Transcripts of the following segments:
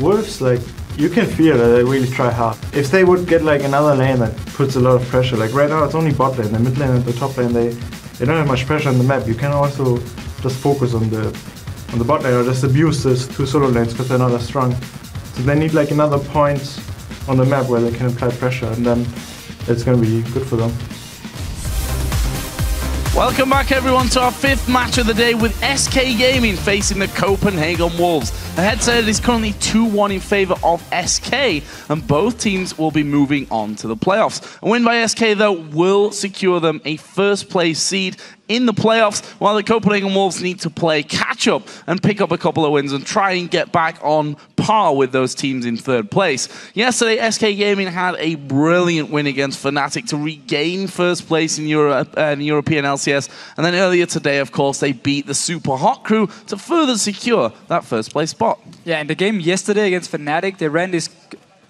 Wolves, like, you can feel that they really try hard. If they would get like another lane that puts a lot of pressure, like right now it's only bot lane, the mid lane and the top lane, they, they don't have much pressure on the map. You can also just focus on the on the bot lane or just abuse those two solo lanes because they're not as strong. So they need like another point on the map where they can apply pressure and then it's going to be good for them. Welcome back, everyone, to our fifth match of the day with SK Gaming facing the Copenhagen Wolves. The head-to-head is currently 2-1 in favor of SK, and both teams will be moving on to the playoffs. A win by SK, though, will secure them a first-place seed in the playoffs, while the Copenhagen Wolves need to play catch up and pick up a couple of wins and try and get back on par with those teams in third place. Yesterday, SK Gaming had a brilliant win against Fnatic to regain first place in Europe uh, European LCS, and then earlier today, of course, they beat the Super Hot Crew to further secure that first place spot. Yeah, in the game yesterday against Fnatic, they ran this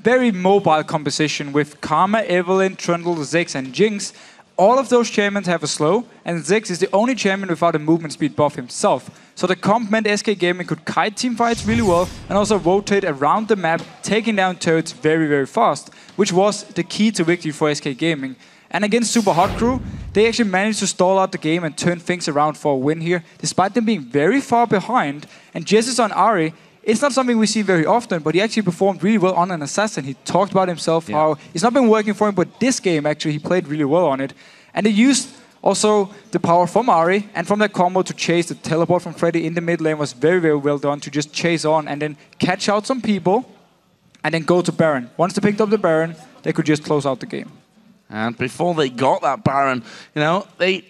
very mobile composition with Karma, Evelynn, Trundle, Ziggs, and Jinx all of those champions have a slow, and Ziggs is the only champion without a movement speed buff himself. So the comp meant SK Gaming could kite team fights really well and also rotate around the map, taking down turrets very, very fast, which was the key to victory for SK Gaming. And against Super Hot Crew, they actually managed to stall out the game and turn things around for a win here, despite them being very far behind. And Jesiz on Ahri it's not something we see very often, but he actually performed really well on an assassin. He talked about himself yeah. how it's not been working for him, but this game actually he played really well on it. And he used also the power from Ahri and from that combo to chase the teleport from Freddy in the mid lane was very, very well done to just chase on and then catch out some people and then go to Baron. Once they picked up the Baron, they could just close out the game. And before they got that Baron, you know, they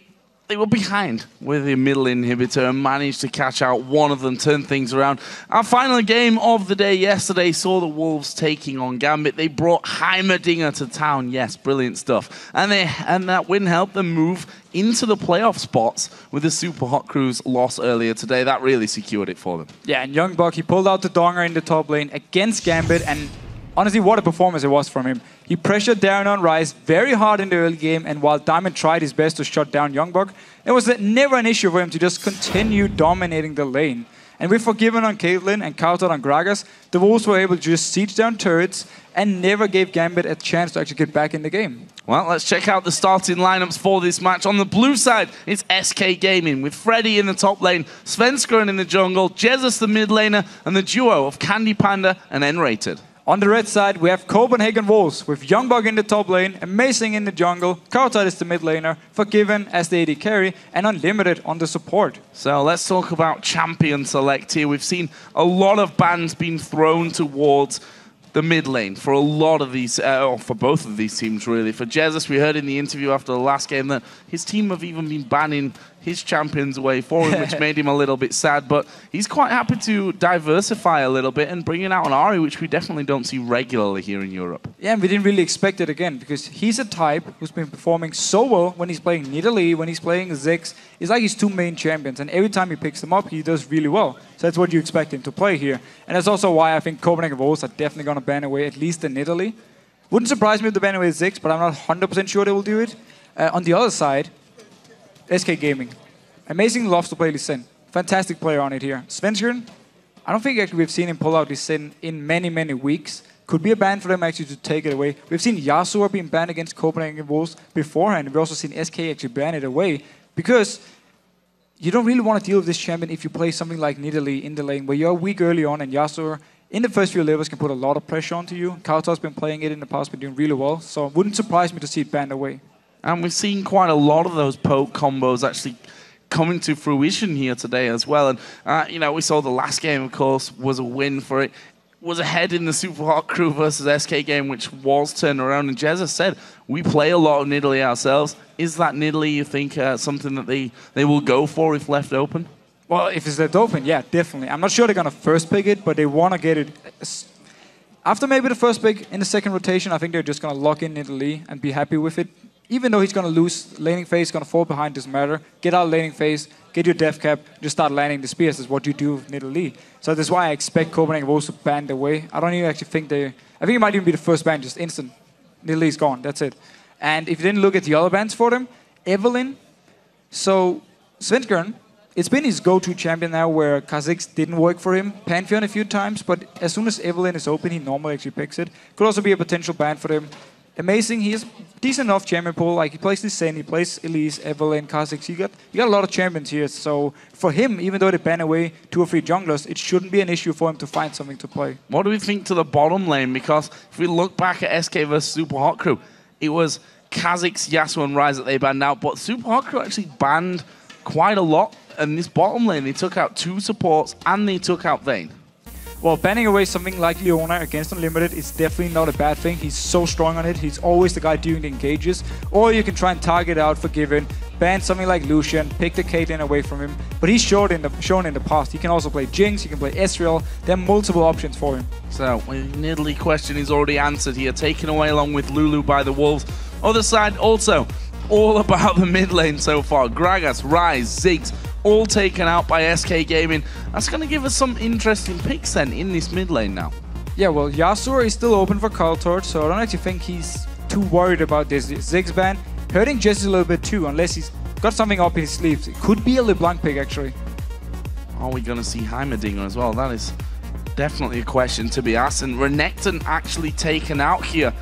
they were behind with the middle inhibitor and managed to catch out one of them, turn things around. Our final game of the day yesterday saw the Wolves taking on Gambit. They brought Heimerdinger to town. Yes, brilliant stuff. And they and that win helped them move into the playoff spots with the Super Hot Crews loss earlier today. That really secured it for them. Yeah, and Young Buck, he pulled out the Donger in the top lane against Gambit and honestly, what a performance it was from him. He pressured down on Rice very hard in the early game, and while Diamond tried his best to shut down Youngbuck, it was never an issue for him to just continue dominating the lane. And with Forgiven on Caitlyn and Cowtard on Gragas, the Wolves were able to just siege down turrets and never gave Gambit a chance to actually get back in the game. Well, let's check out the starting lineups for this match. On the blue side, it's SK Gaming with Freddy in the top lane, Svenskeren in the jungle, Jesiz the mid laner, and the duo of Candy Panda and nRated. On the red side, we have Copenhagen Wolves with Youngbuck in the top lane, Amazing in the jungle, Cowtard is the mid laner, Forgiven as the AD carry, and Unlimited on the support. So let's talk about champion select here. We've seen a lot of bans being thrown towards the mid lane for a lot of these, uh, for both of these teams really. For Jesiz, we heard in the interview after the last game that his team have even been banning his champions away for him, which made him a little bit sad. But he's quite happy to diversify a little bit and bringing out an Ahri, which we definitely don't see regularly here in Europe. Yeah, and we didn't really expect it again because he's a type who's been performing so well when he's playing Nidalee, when he's playing Ziggs. It's like his two main champions, and every time he picks them up, he does really well. So that's what you expect him to play here. And that's also why I think Copenhagen Wolves are definitely going to ban away at least in Nidalee. Wouldn't surprise me if they ban away Ziggs, but I'm not 100% sure they will do it. Uh, on the other side, SK Gaming. Amazing loves to play Lee Sin. Fantastic player on it here. Svenskeren, I don't think actually we've seen him pull out Lee Sin in many, many weeks. Could be a ban for them actually to take it away. We've seen Yasuo being banned against Copenhagen Wolves beforehand. We've also seen SK actually ban it away because you don't really want to deal with this champion if you play something like Nidalee in the lane where you're weak early on and Yasuo in the first few levels can put a lot of pressure onto you. Cowtard's been playing it in the past, been doing really well. So it wouldn't surprise me to see it banned away. And we've seen quite a lot of those poke combos actually coming to fruition here today as well. And, uh, you know, we saw the last game, of course, was a win for it. Was ahead in the Super Hot Crew versus SK game, which was turned around. And Jez has said, we play a lot of Nidalee ourselves. Is that Nidalee, you think, uh, something that they, they will go for if left open? Well, if it's left open, yeah, definitely. I'm not sure they're going to first pick it, but they want to get it. After maybe the first pick in the second rotation, I think they're just going to lock in Nidalee and be happy with it even though he's going to lose laning phase, going to fall behind, doesn't matter. Get out of laning phase, get your death cap, just start landing the spears is what you do with Nidalee. So that's why I expect Copenhagen will also ban the way. I don't even actually think they... I think it might even be the first ban, just instant. Nidalee's gone, that's it. And if you didn't look at the other bans for them, Evelynn, so Svenskeren, it's been his go-to champion now where Kha'Zix didn't work for him. Pantheon a few times, but as soon as Evelynn is open, he normally actually picks it. Could also be a potential ban for him. Amazing, he's decent enough champion pool. Like he plays Lee he plays Elise, Evelynn, Kha'Zix. He got he got a lot of champions here. So for him, even though they ban away two or three junglers, it shouldn't be an issue for him to find something to play. What do we think to the bottom lane? Because if we look back at SK versus Super Hot Crew, it was Kha'Zix, Yasuo, and Ryze that they banned out, but Super Hot Crew actually banned quite a lot. And this bottom lane, they took out two supports and they took out Vayne. Well, banning away something like Leona against Unlimited is definitely not a bad thing. He's so strong on it. He's always the guy doing the engages. Or you can try and target out Forgiven, ban something like Lucian, pick the Caitlyn away from him. But he's shown in the shown in the past. He can also play Jinx, he can play Ezreal. There are multiple options for him. So, with Nidalee question is already answered here, taken away along with Lulu by the Wolves. Other side also all about the mid lane so far. Gragas, Ryze, Ziggs, all taken out by SK Gaming. That's going to give us some interesting picks then in this mid lane now. Yeah, well, Yasuo is still open for Torch, so I don't actually think he's too worried about this Ziggs ban. Hurting Jesse a little bit too, unless he's got something up his sleeves. It could be a LeBlanc pick, actually. Are we going to see Heimerdinger as well? That is definitely a question to be asked. And Renekton actually taken out here.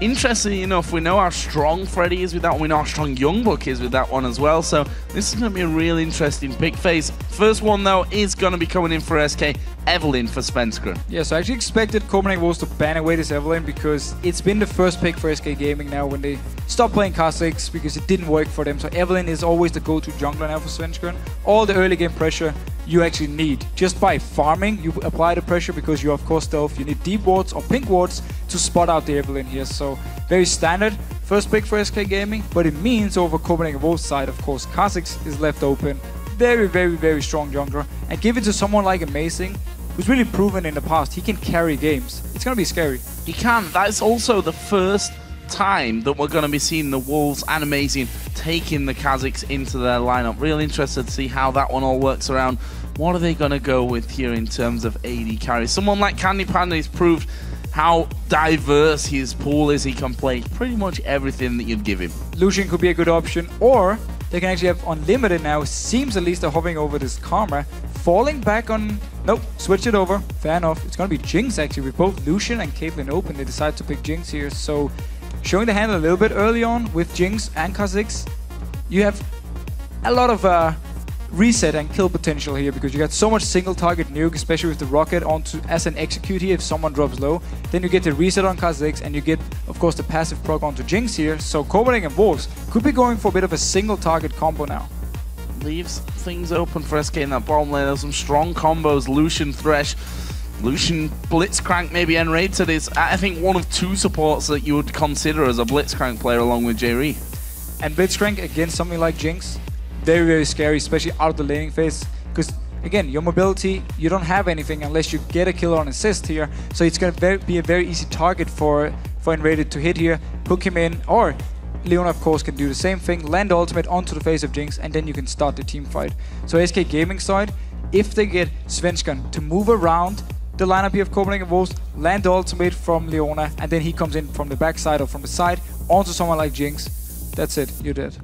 Interestingly enough, we know how strong Freddy is with that one. We know how strong Youngbuck is with that one as well. So this is going to be a real interesting pick phase. First one, though, is going to be coming in for SK. Evelynn for Svenskeren. Yeah, so I actually expected Copenhagen Wolves to ban away this Evelyn because it's been the first pick for SK Gaming now when they stopped playing Kha'Zix because it didn't work for them. So Evelyn is always the go-to jungler now for Svenskeren. All the early game pressure you actually need. Just by farming, you apply the pressure because you of course stealth. You need deep wards or pink wards to spot out the Evelyn here. So very standard first pick for SK Gaming, but it means over Copenhagen Wolves side, of course, Kha'Zix is left open. Very, very, very strong jungler. And give it to someone like Amazing, who's really proven in the past he can carry games. It's going to be scary. He can. That's also the first time that we're going to be seeing the Wolves and Amazing taking the Kha'Zix into their lineup. Real interested to see how that one all works around. What are they going to go with here in terms of AD carry? Someone like Candy Panda has proved how diverse his pool is. He can play pretty much everything that you'd give him. Lucian could be a good option, or they can actually have Unlimited now. Seems at least they're hovering over this Karma. Falling back on... Nope, switch it over. Fair enough. It's going to be Jinx, actually. With both Lucian and Caitlyn open, they decide to pick Jinx here. So, showing the hand a little bit early on with Jinx and Kha'Zix. You have a lot of uh, reset and kill potential here because you got so much single target nuke, especially with the rocket onto as an execute here if someone drops low. Then you get the reset on Kha'Zix and you get, of course, the passive proc onto Jinx here. So Copenhagen and Wolves could be going for a bit of a single target combo now. Leaves things open for SK in that bottom lane. There's some strong combos. Lucian Thresh. Lucian Blitzcrank maybe nRated is, I think, one of two supports that you would consider as a Blitzcrank player along with Jerry. And Blitzcrank against something like Jinx, very, very scary, especially out of the laning phase. Because again, your mobility, you don't have anything unless you get a kill or an assist here. So it's going to be a very easy target for, for nRated to hit here, hook him in, or Leona, of course, can do the same thing, land ultimate onto the face of Jinx, and then you can start the team fight. So SK Gaming side, if they get Svenskeren to move around the lineup here of Copenhagen Wolves, land ultimate from Leona, and then he comes in from the backside or from the side onto someone like Jinx, that's it, you're dead.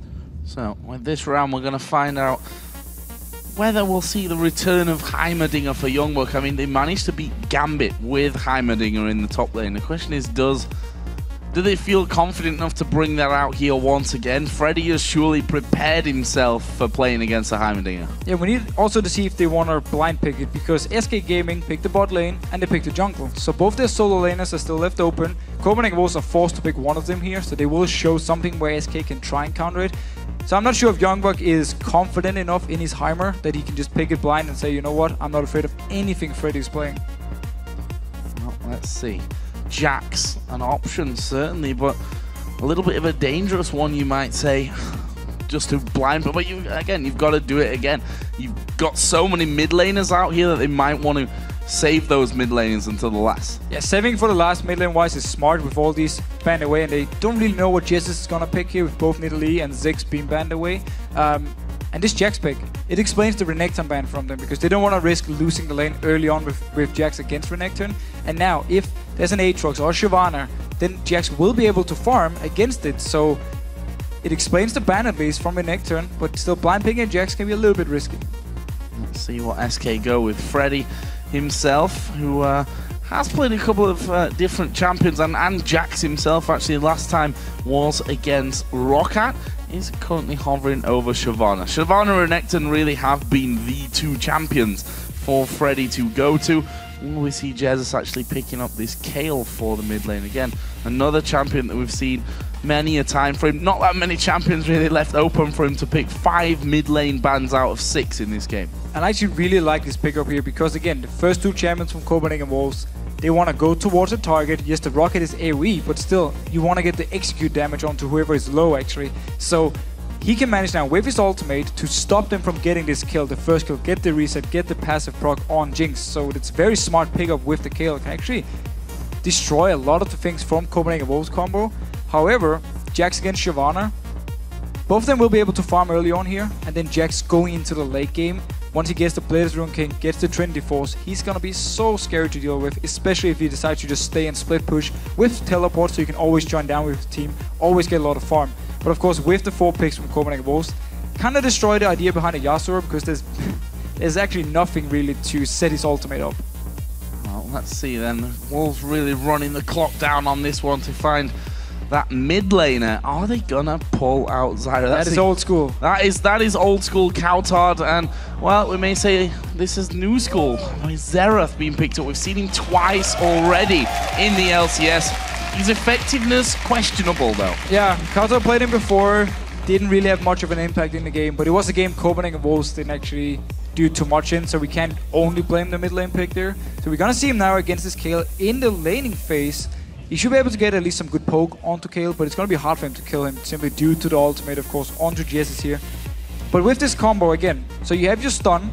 So, with this round, we're going to find out whether we'll see the return of Heimerdinger for Youngbuck. I mean, they managed to beat Gambit with Heimerdinger in the top lane. The question is, does do they feel confident enough to bring that out here once again? Freddy has surely prepared himself for playing against a Heimerdinger. Yeah, we need also to see if they want to blind pick it because SK Gaming picked the bot lane and they picked the jungle. So both their solo laners are still left open. Copenhagen Wolves are forced to pick one of them here, so they will show something where SK can try and counter it. So I'm not sure if Youngbuck is confident enough in his Heimer that he can just pick it blind and say, you know what, I'm not afraid of anything Freddy's playing. Well, let's see. Jax, an option certainly, but a little bit of a dangerous one, you might say. Just to blind, but you again, you've got to do it again. You've got so many mid laners out here that they might want to save those mid lanes until the last. Yeah, saving for the last mid lane wise is smart with all these banned away, and they don't really know what Jesiz is gonna pick here with both Nidalee and Ziggs being banned away. Um, and this Jax pick, it explains the Renekton ban from them because they don't want to risk losing the lane early on with, with Jax against Renekton. And now, if there's an Aatrox or Shyvana, then Jax will be able to farm against it. So it explains the ban at least from Renekton, but still blind picking Jax can be a little bit risky. Let's see what SK go with. Freddy himself, who uh, has played a couple of uh, different champions, and, and Jax himself actually last time was against Roccat. Is currently hovering over Shyvana. Shyvana and Renekton really have been the two champions for Freddy to go to. We see Jesiz actually picking up this Kayle for the mid lane again. Another champion that we've seen many a time for him. Not that many champions really left open for him to pick five mid lane bans out of six in this game. And I actually really like this pickup here because again, the first two champions from Copenhagen Wolves, they want to go towards the target. Yes, the rocket is AoE, but still, you want to get the execute damage onto whoever is low actually. So he can manage now with his ultimate to stop them from getting this kill, the first kill, get the reset, get the passive proc on Jinx. So it's very smart pickup with the Kayle. Can actually destroy a lot of the things from Copenhagen Wolves combo. However, Jax against Shyvana, both of them will be able to farm early on here, and then Jax going into the late game. Once he gets the Blades Rune King, gets the Trinity Force, he's gonna be so scary to deal with, especially if he decides to just stay and split push with teleport so you can always join down with the team, always get a lot of farm. But of course, with the four picks from Copenhagen Wolves, kind of destroy the idea behind a Yasuo because there's there's actually nothing really to set his ultimate up. Well, let's see then. Wolves really running the clock down on this one to find that mid laner. Are they gonna pull out Zyra? That's that is old school. That is that is old school Cowtard, and well, we may say this is new school. I mean, Xerath being picked up. We've seen him twice already in the LCS. His effectiveness questionable though. Yeah, Cowtard played him before. Didn't really have much of an impact in the game, but it was a game Copenhagen Wolves didn't actually do too much in, so we can't only blame the mid lane pick there. So we're gonna see him now against this Kayle in the laning phase. He should be able to get at least some good poke onto Kayle, but it's to be hard for him to kill him simply due to the ultimate, of course, onto Jesiz here. But with this combo again, so you have your stun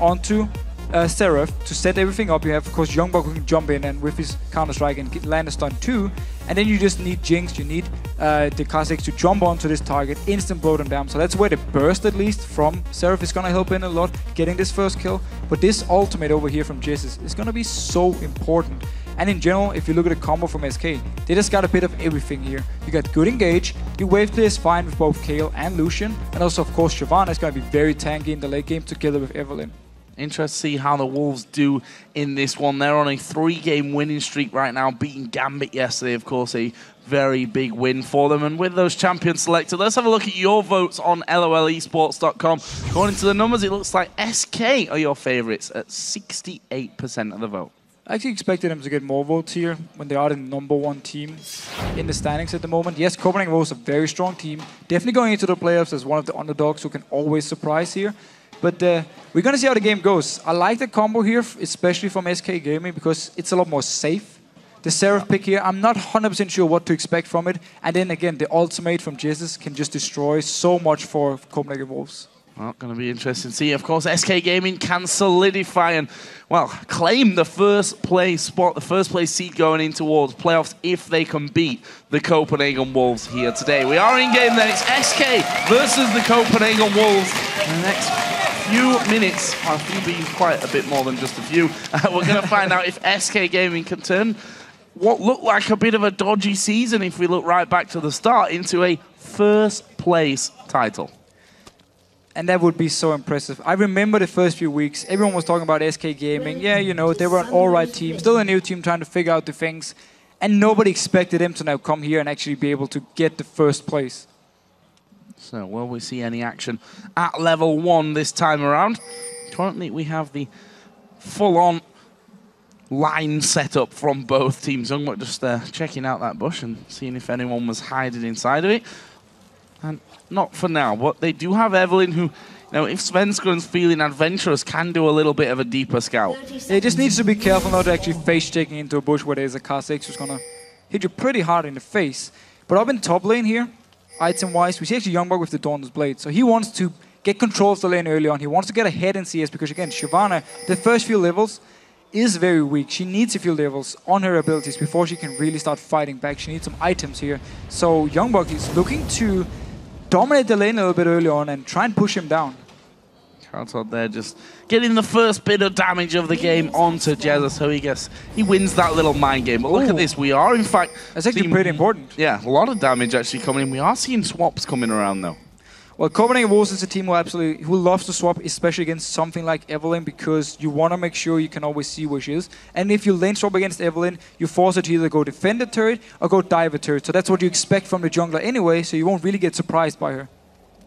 onto uh, Xerath to set everything up. You have, of course, Youngbuck who can jump in and with his counter-strike and get, land a stun too. And then you just need Jinx, you need uh, the Kha'Zix to jump onto this target, instant blow them down. So that's where the burst, at least, from Xerath is going to help in a lot, getting this first kill. But this ultimate over here from Jesiz is going to be so important. And in general, if you look at the combo from SK, they just got a bit of everything here. You got good engage, your wave play is fine with both Kayle and Lucian, and also of course Shyvana is going to be very tanky in the late game together with Evelynn. Interesting to see how the Wolves do in this one. They're on a three-game winning streak right now, beating Gambit yesterday, of course, a very big win for them. And with those champions selected, let's have a look at your votes on LOLesports.com. According to the numbers, it looks like SK are your favourites at 68% of the vote. I actually expected them to get more votes here when they are the number one team in the standings at the moment. Yes, Copenhagen was a very strong team. Definitely going into the playoffs as one of the underdogs who can always surprise here. But uh, we're going to see how the game goes. I like the combo here, especially from SK Gaming, because it's a lot more safe. The Xerath pick here, I'm not 100% sure what to expect from it. And then again, the ultimate from Jesiz can just destroy so much for Copenhagen Wolves. Well, going to be interesting to see. Of course, SK Gaming can solidify and, well, claim the first place spot, the first place seed going in towards playoffs if they can beat the Copenhagen Wolves here today. We are in game then. It's SK versus the Copenhagen Wolves the next few minutes. A few being quite a bit more than just a few. Uh, we're going to find out if SK Gaming can turn what looked like a bit of a dodgy season, if we look right back to the start, into a first place title and that would be so impressive. I remember the first few weeks, everyone was talking about SK Gaming. Yeah, you know, they were an alright team, still a new team trying to figure out the things, and nobody expected them to now come here and actually be able to get the first place. So, will we see any action at level one this time around? Currently, we have the full-on line set up from both teams. I'm just uh, checking out that bush and seeing if anyone was hiding inside of it. And not for now, but they do have Evelyn who, know, if Svenskeren's feeling adventurous, can do a little bit of a deeper scout. He just needs to be careful not to actually face taking into a bush where there's a car Kha'Zix who's going to hit you pretty hard in the face. But up in top lane here, item-wise, we see actually Youngbuck with the Doran's Blade. So he wants to get control of the lane early on. He wants to get ahead in CS because, again, Shyvana, the first few levels, is very weak. She needs a few levels on her abilities before she can really start fighting back. She needs some items here. So Youngbuck is looking to dominate the lane a little bit early on and try and push him down. Cowtard there just getting the first bit of damage of the game onto Jesiz, so he gets he wins that little mind game. But look Ooh. at this, we are in fact that's actually pretty important. Yeah, a lot of damage actually coming in. We are seeing swaps coming around though. Well, Copenhagen Wolves is a team who absolutely who loves to swap, especially against something like Evelynn, because you want to make sure you can always see where she is. And if you lane swap against Evelynn, you force her to either go defend the turret or go dive a turret. So that's what you expect from the jungler anyway. So you won't really get surprised by her.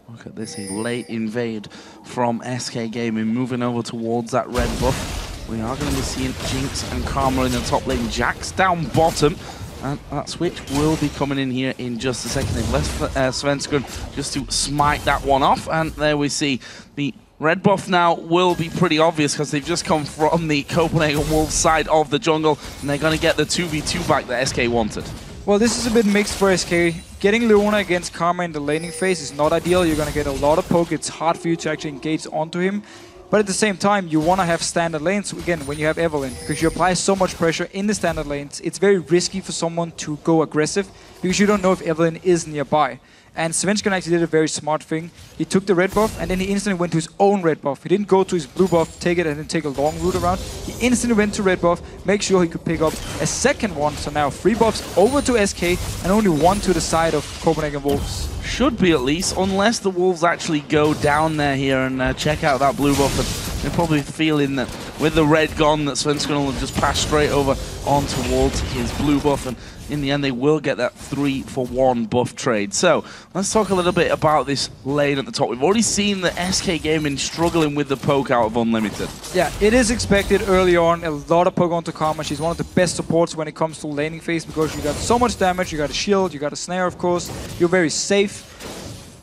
Look at this, a late invade from SK Gaming, moving over towards that red buff. We are going to be seeing Jinx and Karma in the top lane, Jax down bottom. And that switch will be coming in here in just a second. They've left uh, Svenskeren just to smite that one off. And there we see the red buff now will be pretty obvious because they've just come from the Copenhagen Wolves side of the jungle. And they're going to get the 2v2 back that SK wanted. Well, this is a bit mixed for SK. Getting Leona against Karma in the laning phase is not ideal. You're going to get a lot of poke. It's hard for you to actually engage onto him. But at the same time, you want to have standard lanes, again, when you have Evelynn, because you apply so much pressure in the standard lanes, it's very risky for someone to go aggressive, because you don't know if Evelynn is nearby. And Svenskeren actually did a very smart thing. He took the red buff and then he instantly went to his own red buff. He didn't go to his blue buff, take it and then take a long route around. He instantly went to red buff, make sure he could pick up a second one. So now three buffs over to SK and only one to the side of Copenhagen Wolves. Should be at least, unless the Wolves actually go down there here and uh, check out that blue buff. And they're probably feeling that with the red gone that Svenskeren will just pass straight over on towards his blue buff. And in the end, they will get that three for one buff trade. So let's talk a little bit about this lane at the top. We've already seen the SK Gaming struggling with the poke out of Unlimited. Yeah, it is expected early on. A lot of poke onto Karma. She's one of the best supports when it comes to laning phase because you got so much damage. You got a shield, you got a snare, of course. You're very safe.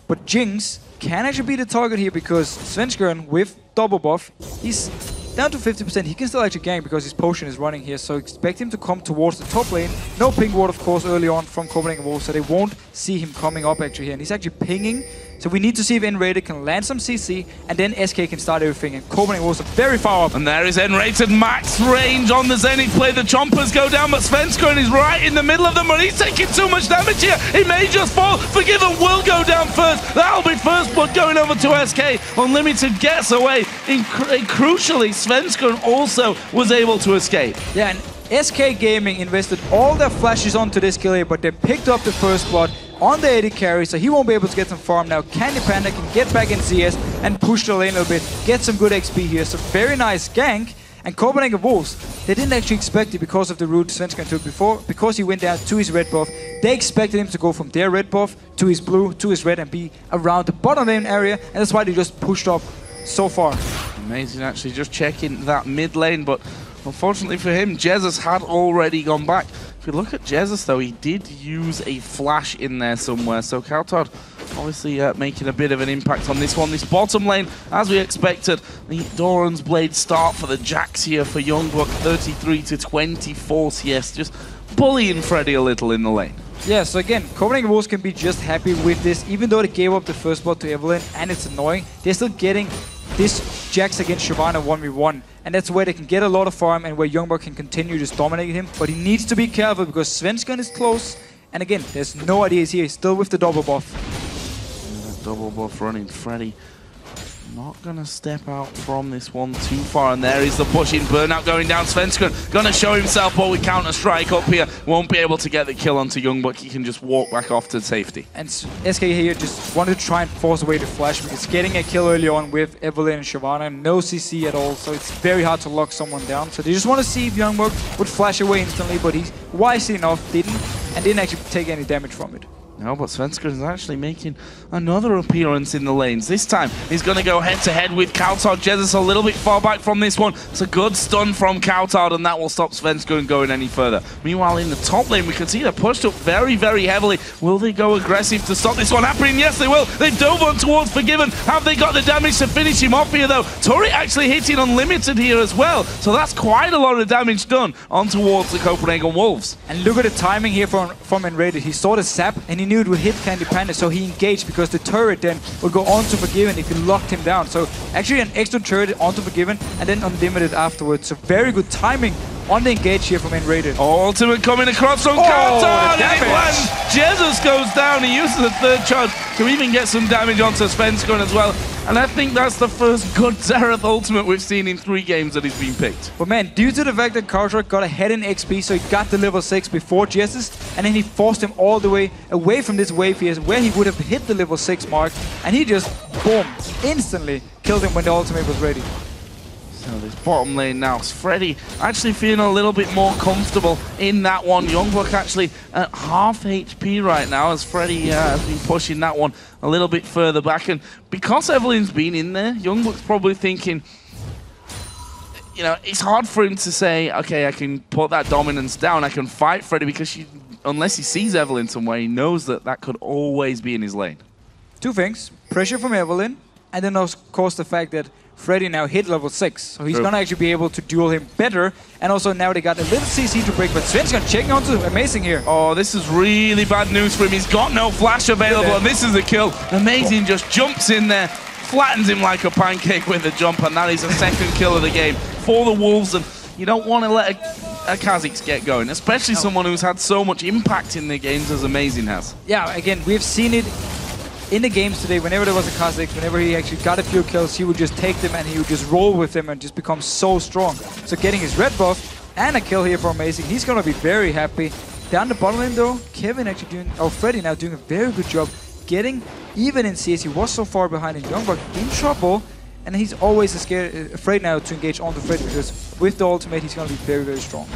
But Jinx can actually be the target here because Svenskeren with double buff, he's down to 50%. He can still actually gank because his potion is running here. So expect him to come towards the top lane. No pink ward, of course, early on from Copenhagen Wolves. So they won't see him coming up actually here. And he's actually pinging so we need to see if nRated can land some CC, and then SK can start everything. And Copenhagen was very far up. And there is nRated max range on the Zenith Blade. The Chompers go down, but Svenskeren is right in the middle of them, and he's taking too much damage here. He may just fall. Forgiven will go down first. That'll be first blood going over to SK. Unlimited gets away. Incru crucially, Svenskeren also was able to escape. Yeah, and SK Gaming invested all their flashes onto this kill here, but they picked up the first blood on the AD carry, so he won't be able to get some farm now. Candy Panda can get back in CS and push the lane a little bit, get some good XP here. So very nice gank. And Copenhagen Wolves, they didn't actually expect it because of the route Svenskeren took before, because he went down to his red buff. They expected him to go from their red buff to his blue, to his red, and be around the bottom lane area, and that's why they just pushed up so far. Amazing, actually, just checking that mid lane, but unfortunately for him, Jesiz had already gone back. If you look at Jesiz, though, he did use a flash in there somewhere. So Cowtard obviously uh, making a bit of an impact on this one. This bottom lane, as we expected, the Doran's Blade start for the Jax here for Youngbuck, 33 to 24 CS. Just bullying Freddy a little in the lane. Yeah, so again, Copenhagen Wolves can be just happy with this. Even though they gave up the first blood to Evelyn, and it's annoying, they're still getting this Jax against Shyvana 1v1. And that's where they can get a lot of farm and where Youngbuck can continue just dominating him. But he needs to be careful because Svenskeren is close. And again, there's no ideas here. He's still with the double buff. double buff running. Freddy not going to step out from this one too far. And there is the pushing burnout going down. Svenskeren going to show himself, but with Counter-Strike up here, won't be able to get the kill onto Young, but he can just walk back off to safety. And SK here just wanted to try and force away the flash because getting a kill early on with Evelynn and Shyvana, no CC at all, so it's very hard to lock someone down. So they just want to see if Youngbuck would flash away instantly, but he's wisely enough, didn't, and didn't actually take any damage from it. No, but Svenskeren is actually making another appearance in the lanes. This time, he's going to go head-to-head -head with Cowtard. Jesiz a little bit far back from this one. It's a good stun from Cowtard, and that will stop Svenskeren going any further. Meanwhile, in the top lane, we can see they're pushed up very, very heavily. Will they go aggressive to stop this one happening? Yes, they will. They dove on towards Forgiven. Have they got the damage to finish him off here, though? Turret actually hitting Unlimited here as well. So that's quite a lot of damage done on towards the Copenhagen Wolves. And look at the timing here from, from nRated. He saw the sap, and he knew it would hit Candy Panda, so he engaged because the turret then would go on to Forgiven if he locked him down. So actually an extra turret onto Forgiven and then Unlimited afterwards. So very good timing on the engage here from nRated. Ultimate coming across from oh, Cowtard, and it lands. Jesiz goes down. He uses the third charge to even get some damage onto Svenskeren as well. And I think that's the first good Xerath ultimate we've seen in three games that he's been picked. But man, due to the fact that Cowtard got ahead in XP, so he got the level 6 before Jesiz, and then he forced him all the way away from this wave here, where he would have hit the level 6 mark, and he just, boom, instantly killed him when the ultimate was ready. So this bottom lane now. Freddy actually feeling a little bit more comfortable in that one. Youngbuck actually at half HP right now as Freddy uh, has been pushing that one a little bit further back. And because Evelyn's been in there, Youngbuck's probably thinking, you know, it's hard for him to say, okay, I can put that dominance down. I can fight Freddy because she, unless he sees Evelyn somewhere, he knows that that could always be in his lane. Two things. Pressure from Evelyn, and then of course the fact that Freddy now hit level 6, so he's True. gonna actually be able to duel him better. And also now they got a little CC to break, but Svenskeren checking onto Amazing here. Oh, this is really bad news for him. He's got no flash available, and this is a kill. Amazing just jumps in there, flattens him like a pancake with a jump, and that is a second kill of the game for the Wolves. And you don't want to let a, a Kha'Zix get going, especially someone who's had so much impact in the games as Amazing has. Yeah, again, we've seen it in the games today. Whenever there was a Kha'Zix, whenever he actually got a few kills, he would just take them and he would just roll with them and just become so strong. So getting his red buff and a kill here for Amazing, he's gonna be very happy. Down the bottom lane though, Kevin actually doing, oh Freddy now doing a very good job getting even in CS. He was so far behind in Youngbuck in trouble. And he's always scared, uh, afraid now to engage on the Freddy because with the ultimate he's gonna be very, very strong.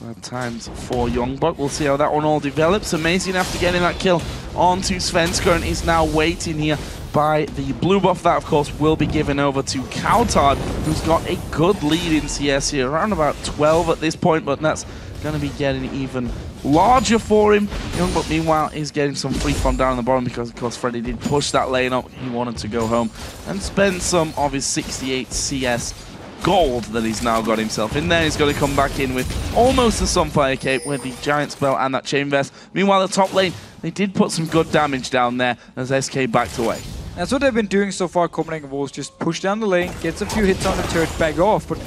Bad times for Youngbuck. We'll see how that one all develops. Amazing after getting that kill onto Svenskeren is now waiting here by the blue buff. That, of course, will be given over to Cowtard, who's got a good lead in CS here, around about 12 at this point, but that's going to be getting even larger for him. Youngbuck, meanwhile, is getting some free fun down the bottom because, of course, Freddy did push that lane up. He wanted to go home and spend some of his 68 CS gold that he's now got himself in there. He's got to come back in with almost a Sunfire Cape with the Giant's Belt and that Chain Vest. Meanwhile, the top lane, they did put some good damage down there as SK backed away. That's what they've been doing so far, Copenhagen Wolves. Just push down the lane, gets a few hits on the turret, back off. But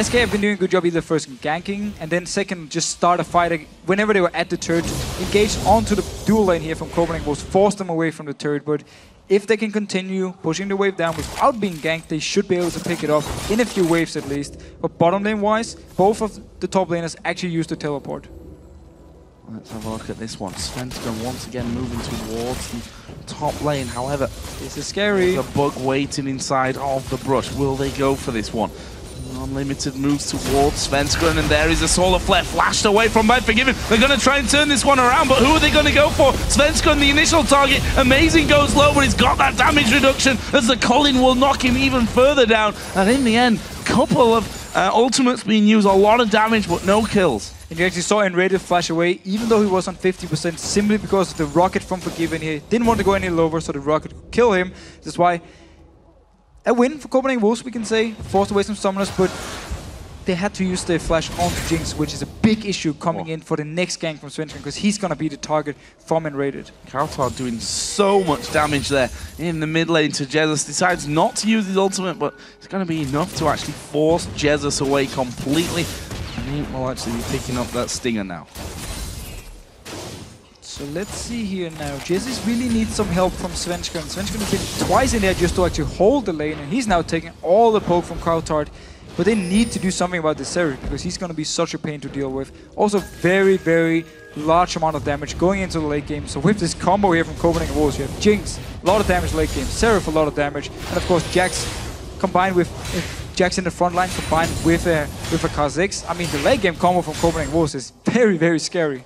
SK have been doing a good job either first ganking, and then second, just start a fight whenever they were at the turret. Engage onto the dual lane here from Copenhagen Wolves, force them away from the turret. But if they can continue pushing the wave down without being ganked, they should be able to pick it up in a few waves at least. But bottom lane wise, both of the top laners actually used the teleport. Let's have a look at this one. Svenskeren once again moving towards the top lane. However, This is scary. there's a bug waiting inside of the brush. Will they go for this one? Unlimited moves towards Svenskeren, and there is a Solar Flare flashed away from Bad Forgiven. They're going to try and turn this one around, but who are they going to go for? Svenskeren, the initial target. Amazing goes low, but he's got that damage reduction as the Culling will knock him even further down. And in the end, couple of uh, ultimates being used, a lot of damage, but no kills. And you actually saw nRated flash away, even though he was on 50%, simply because of the rocket from Forgiven here. Didn't want to go any lower, so the rocket could kill him. That's why a win for Copenhagen Wolves, we can say. Forced away some summoners, but they had to use the flash onto Jinx, which is a big issue coming Oh. in for the next gank from Svenskeren, because he's going to be the target from nRated. Cowtard doing so much damage there in the mid lane to Jesiz. Decides not to use his ultimate, but it's going to be enough to actually force Jesiz away completely. And he will actually be picking up that stinger now. So let's see here now. Jesiz really needs some help from Svenskeren. And Svenskeren has been twice in there just to actually hold the lane. And he's now taking all the poke from Cowtard. But they need to do something about this Xerath because he's going to be such a pain to deal with. Also, very, very large amount of damage going into the late game. So with this combo here from Copenhagen Wolves, you have Jinx, a lot of damage late game, Xerath, a lot of damage, and of course Jax combined with Jax in the front line combined with a with a Kha'Zix. I mean, the late game combo from Copenhagen Wolves is very, very scary.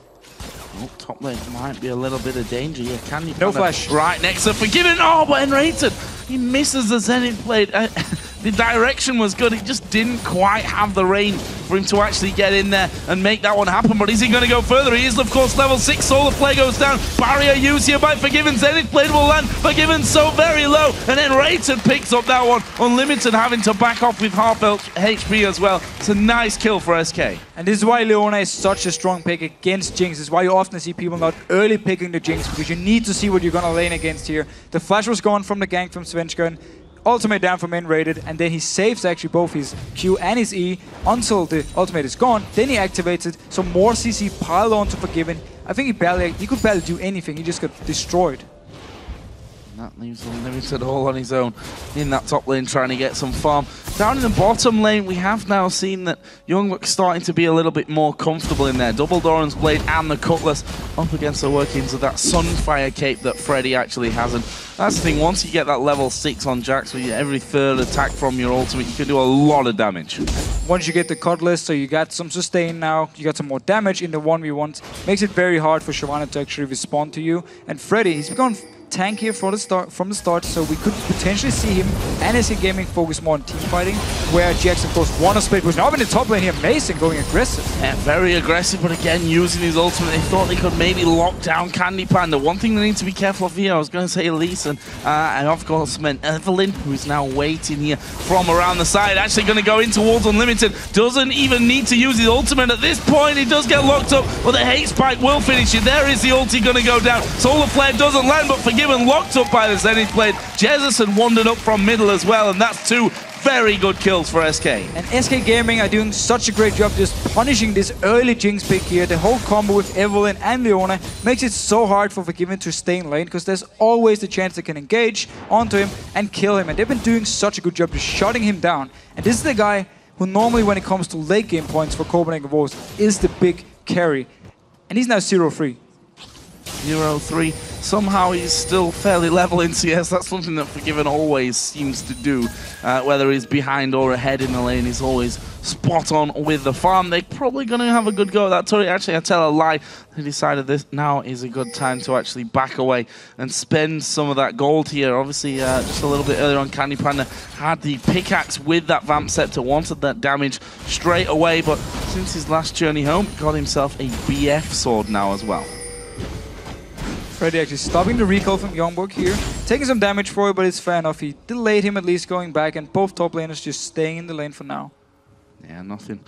Oh, top lane might be a little bit of danger here. Can you? No flash. Right next to Forgiven. Oh, but nRated. He misses the Zenith blade. Uh, The direction was good. He just didn't quite have the range for him to actually get in there and make that one happen. But is he going to go further? He is, of course, level 6. Solar Flare goes down. Barrier used here by Forgiven. Zenith blade will land. Forgiven so very low. And then Rated picks up that one. Unlimited having to back off with half HP as well. It's a nice kill for SK. And this is why Leona is such a strong pick against Jinx. This is why you often see people not early picking the Jinx because you need to see what you're gonna lane against here. The flash was gone from the gank from Svenskeren. Ultimate down from nRated, and then he saves actually both his Q and his E until the ultimate is gone. Then he activates it, so more CC piled on to Forgiven. I think he barely, he could barely do anything. He just got destroyed. That leaves Unlimited all on his own in that top lane trying to get some farm. Down in the bottom lane, we have now seen that Youngbuck starting to be a little bit more comfortable in there. Double Doran's Blade and the Cutlass up against the workings of that Sunfire cape that Freddy actually has. And That's the thing, once you get that level 6 on Jax, with every third attack from your ultimate, you can do a lot of damage. Once you get the Cutlass, so you got some sustain now, you got some more damage in the 1v1s, makes it very hard for Shyvana to actually respond to you. And Freddy, he's gone tank here from the start, from the start, so we could potentially see him and SK Gaming focus more on team fighting, where Jax, of course, won a split, was now in the top lane here, amazing, going aggressive. Yeah, very aggressive, but again, using his ultimate, they thought they could maybe lock down Candy Panda. One thing they need to be careful of here, I was going to say and, uh, and of course meant Evelyn, who's now waiting here from around the side, actually going to go in towards Unlimited, doesn't even need to use his ultimate at this point, he does get locked up, but the hate spike will finish it. There is the ulti going to go down. Solar Flare doesn't land, but forgive given locked up by the Zenith Blade. Jesiz and wandered up from middle as well, and that's two very good kills for SK. And SK Gaming are doing such a great job just punishing this early Jinx pick here. The whole combo with Evelynn and Leona makes it so hard for Forgiven to stay in lane because there's always the chance they can engage onto him and kill him. And they've been doing such a good job just shutting him down. And this is the guy who normally when it comes to late game points for Copenhagen Wolves is the big carry. And he's now 0-3. 0-3. Somehow he's still fairly level in CS. That's something that Forgiven always seems to do. Uh, whether he's behind or ahead in the lane, he's always spot on with the farm. They're probably going to have a good go at that turret. Actually, I tell a lie. They decided this now is a good time to actually back away and spend some of that gold here. Obviously, uh, just a little bit earlier on, Candy Panda had the pickaxe with that Vamp Scepter, wanted that damage straight away, but since his last journey home, got himself a BF sword now as well. Freddy actually stopping the recall from Youngbuck here. Taking some damage for it, but it's fair enough. He delayed him at least going back, and both top laners just staying in the lane for now. Yeah, nothing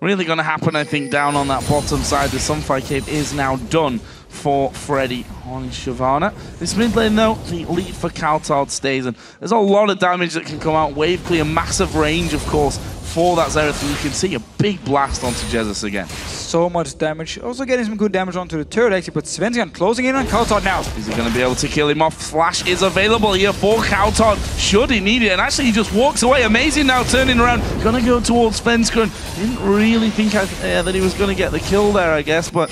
really going to happen, I think, down on that bottom side. The Sunfire Cape is now done for Freddy on Shyvana. This mid lane, though, the lead for Cowtard stays, and there's a lot of damage that can come out. Wave clear, massive range, of course, for that and you can see a big blast onto Jesiz again so much damage. Also getting some good damage onto the turret actually, but Svenskeren closing in on Cowtard now. Is he going to be able to kill him off? Flash is available here for Cowtard, should he need it. And actually he just walks away. Amazing now turning around. Going to go towards Svenskeren. Didn't really think I, uh, that he was going to get the kill there, I guess, but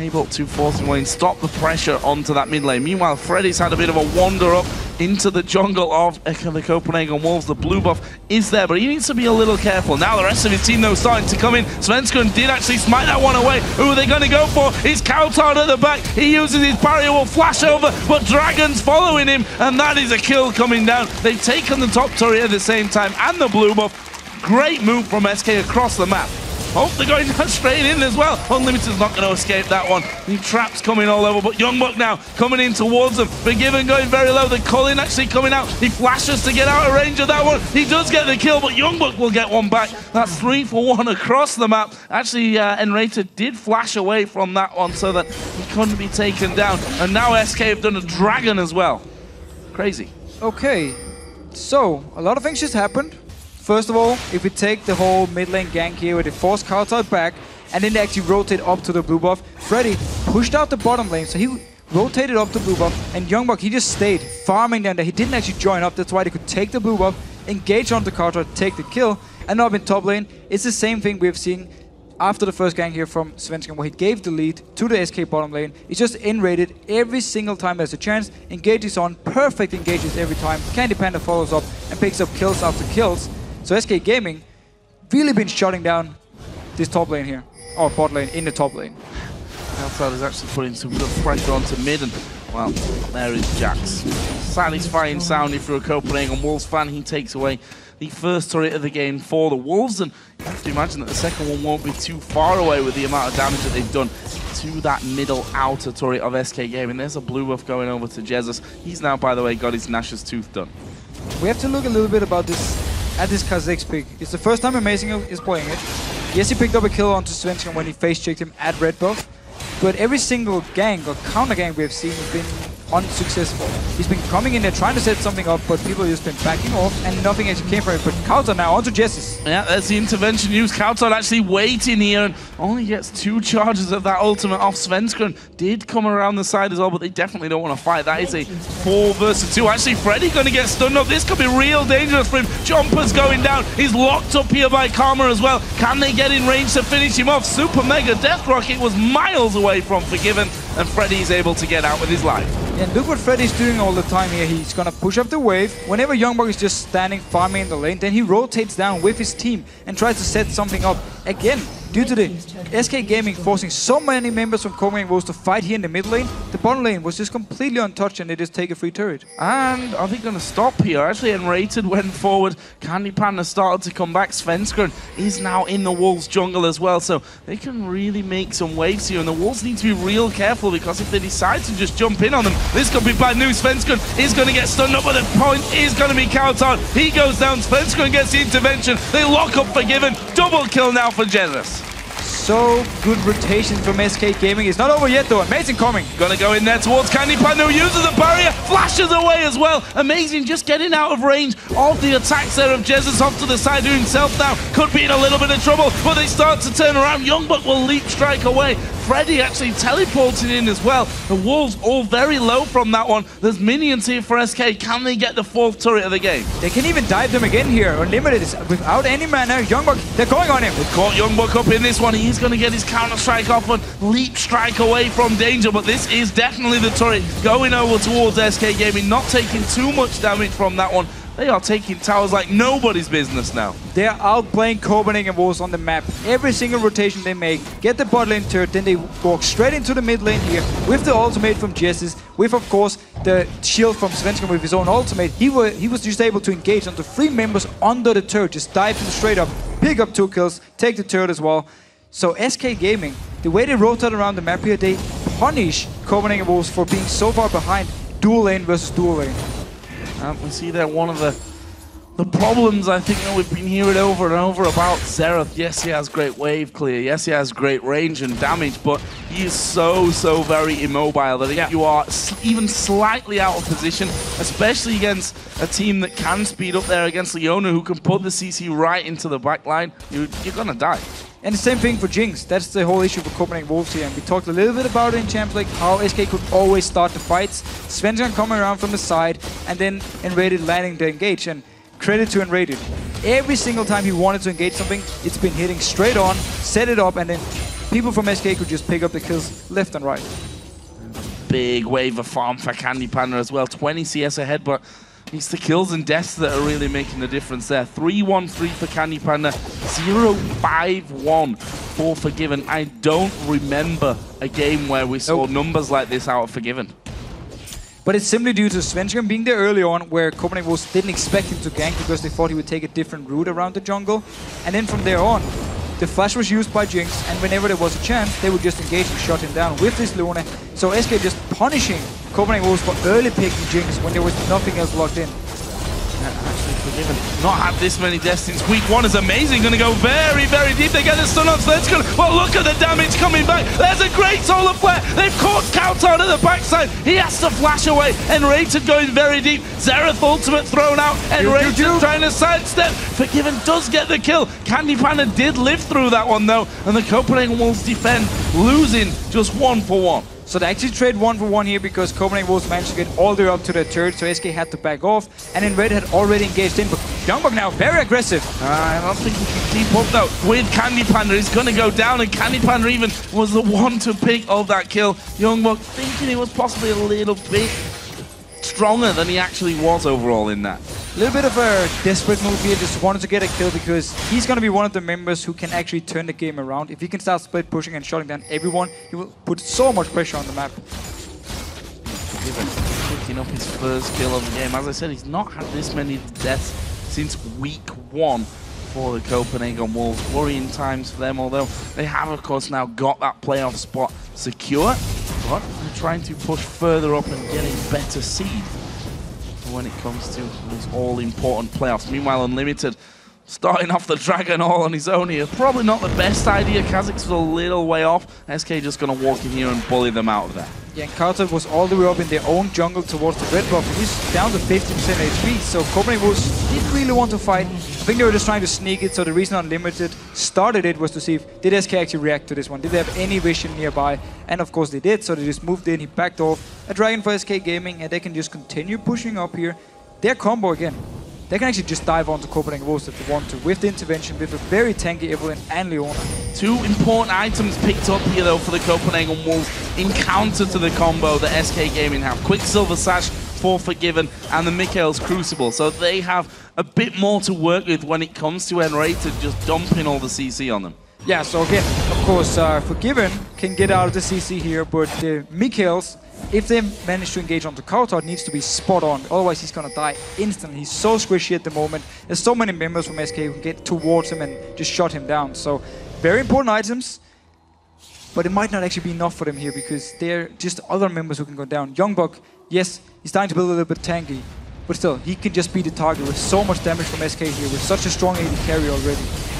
able to force and stop the pressure onto that mid lane. Meanwhile, Freddy's had a bit of a wander up into the jungle of the Copenhagen Wolves. The blue buff is there, but he needs to be a little careful. Now the rest of his team, though, starting to come in. Svenskeren did actually smite that one away. Who are they going to go for? It's Cowtard at the back. He uses his barrier, will flash over, but Dragon's following him, and that is a kill coming down. They've taken the top turret at the same time, and the blue buff. Great move from SK across the map. Oh, they're going straight in as well. Unlimited's not going to escape that one. The trap's coming all over, but Youngbuck now coming in towards them. Forgiven going very low. The Culling actually coming out. He flashes to get out of range of that one. He does get the kill, but Youngbuck will get one back. That's three for one across the map. Actually, uh, nRated did flash away from that one so that he couldn't be taken down. And now SK have done a Dragon as well. Crazy. Okay, so a lot of things just happened. First of all, if we take the whole mid lane gank here with they force Cowtard back and then they actually rotate up to the blue buff, Freddy pushed out the bottom lane, so he rotated up the blue buff, and Youngbuck, he just stayed farming down there. He didn't actually join up, that's why they could take the blue buff, engage on onto Cowtard, take the kill, and up in top lane, it's the same thing we've seen after the first gank here from Svenskeren, where he gave the lead to the SK bottom lane. He's just nRated every single time there's a chance, engages on, perfect engages every time. Candy Panda follows up and picks up kills after kills. So SK Gaming really been shutting down this top lane here, or bot lane in the top lane. Outside is actually putting some good pressure onto mid, and well, there is Jax. Satisfying sound if you're a Copenhagen Wolves fan. He takes away the first turret of the game for the Wolves, and you have to imagine that the second one won't be too far away with the amount of damage that they've done to that middle outer turret of SK Gaming. There's a blue buff going over to Jesiz. He's now, by the way, got his Nash's Tooth done. We have to look a little bit about this at this Kha'Zix pick. It's the first time Amazing is playing it. Yes, he picked up a kill onto Svenskeren when he face-checked him at red buff, but every single gang or counter gang we have seen has been unsuccessful. He's been coming in there trying to set something up, but people just been backing off, and nothing actually came from it. But Cowtard now onto Jesiz. Yeah, there's the intervention used. Cowtard actually waiting here and only gets two charges of that ultimate off Svenskeren. Did come around the side as well, but they definitely don't want to fight. That is a four versus two. Actually, Freddy going to get stunned up. This could be real dangerous for him. Jumper's going down. He's locked up here by Karma as well. Can they get in range to finish him off? Super Mega Death Rocket was miles away from Forgiven, and Freddy's able to get out with his life. And look what Freddy's doing all the time here. He's gonna push up the wave. Whenever Youngbuck is just standing farming in the lane, then he rotates down with his team and tries to set something up. Again, due to the SK Gaming forcing so many members from Copenhagen Wolves to fight here in the mid lane, the bottom lane was just completely untouched and they just take a free turret. And are they going to stop here? Actually, nRated went forward. Candy Panda started to come back. Svenskeren is now in the Wolves jungle as well, so they can really make some waves here. And the Wolves need to be real careful because if they decide to just jump in on them, this could be bad news. Svenskeren is going to get stunned up, but the point is going to be Cowtard. He goes down. Svenskeren gets the intervention. They lock up Forgiven. Double kill now for Jesiz. So good rotation from SK Gaming. It's not over yet though. Amazing coming. Gonna go in there towards Candy who uses the barrier, flashes away as well. Amazing, just getting out of range of the attacks there of Jesiz off to the side, who himself now could be in a little bit of trouble, but they start to turn around. Youngbuck will leap strike away. Freddy actually teleported in as well. The Wolves all very low from that one. There's minions here for SK. Can they get the fourth turret of the game? They can even dive them again here. Unlimited is without any mana. Youngbuck, they're going on him. They Caught Youngbuck up in this one. He's going to get his counter strike off and leap strike away from danger. But this is definitely the turret going over towards SK Gaming, not taking too much damage from that one. They are taking towers like nobody's business now. They're outplaying Copenhagen Wolves on the map. Every single rotation they make, get the bot lane turret, then they walk straight into the mid lane here with the ultimate from Jesiz, with of course the shield from Svenskeren with his own ultimate. He, were, he was just able to engage onto three members under the turret, just dive them straight up, pick up two kills, take the turret as well. So SK Gaming, the way they rotate around the map here, they punish Copenhagen Wolves for being so far behind dual lane versus dual lane. Um, we see there one of the the problems I think that we've been hearing over and over about Xerath. Yes, he has great wave clear. Yes, he has great range and damage, but he is so, so very immobile that if you are even slightly out of position, especially against a team that can speed up there against Leona, who can put the CC right into the back line, you, you're going to die. And the same thing for Jinx. That's the whole issue for Copenhagen Wolves here. And we talked a little bit about it in Champions League, how SK could always start the fights. Svenskeren coming around from the side, and then nRated landing the engage. And credit to nRated. Every single time he wanted to engage something, it's been hitting straight on, set it up, and then people from SK could just pick up the kills left and right. Big wave of farm for Candy Panda as well. 20 CS ahead, but it's the kills and deaths that are really making the difference there. 3-1-3 for Candy Panda, 0-5-1 for Forgiven. I don't remember a game where we saw Nope. numbers like this out of Forgiven. But it's simply due to Svenskeren being there early on, where Copenhagen Wolves didn't expect him to gank because they thought he would take a different route around the jungle. And then from there on, the flash was used by Jinx, and whenever there was a chance, they would just engage and shut him down with this Leona. So SK just punishing Copenhagen Wolves for early picking Jinx when there was nothing else locked in. Forgiven not had this many deaths since week one is amazing. Going to go very, very deep. They get the stun on Sledgegun. Well, look at the damage coming back. There's a great solar flare. They've caught Cowtard at the backside. He has to flash away. nRated going very deep. Xerath ultimate thrown out. And Do, do, Rated do. trying to sidestep. Forgiven does get the kill. Candy Panda did live through that one, though. And the Copenhagen Wolves defend, losing just one for one. So they actually trade one for one here because Copenhagen Wolves managed to get all the way up to the turret, so SK had to back off. And then Red had already engaged in, but Youngbuck now very aggressive. I don't think he can keep up though with Candy Panda. He's going to go down, and Candy Panda even was the one to pick of that kill. Youngbuck thinking he was possibly a little bit stronger than he actually was overall in that. Little bit of a desperate move here, just wanted to get a kill because he's going to be one of the members who can actually turn the game around. If he can start split pushing and shutting down everyone, he will put so much pressure on the map. Picking up his first kill of the game. As I said, he's not had this many deaths since week one for the Copenhagen Wolves. Worrying times for them, although they have, of course, now got that playoff spot secure. But they're trying to push further up and getting better seed when it comes to those all-important playoffs. Meanwhile, Unlimited starting off the Dragon all on his own here. Probably not the best idea. Was a little way off. SK just going to walk in here and bully them out of there. Yeah, and Cowtard was all the way up in their own jungle towards the red buff. He's down to 50% HP, so Copenhagen Wolves didn't really want to fight. I think they were just trying to sneak it, so the reason Unlimited started it was to see if did SK actually react to this one? Did they have any vision nearby? And of course they did, so they just moved in, he backed off. A Dragon for SK Gaming, and they can just continue pushing up here. Their combo again, they can actually just dive onto Copenhagen Wolves if they want to, with the intervention, with a very tanky Evelynn and Leona. Two important items picked up here, though, for the Copenhagen Wolves in counter to the combo that SK Gaming have. Quicksilver Sash for Forgiven and the Mikael's Crucible. So they have a bit more to work with when it comes to nRated just dumping all the CC on them. Yeah, so again, of course, uh, Forgiven can get out of the CC here, but Mikael's if they manage to engage onto Cowtard, it needs to be spot on. Otherwise, he's gonna die instantly. He's so squishy at the moment. There's so many members from SK who get towards him and just shut him down. So, very important items. But it might not actually be enough for them here because they're just other members who can go down. Youngbuck, yes, he's starting to build a little bit tanky. But still, he can just be the target with so much damage from SK here, with such a strong AD carry already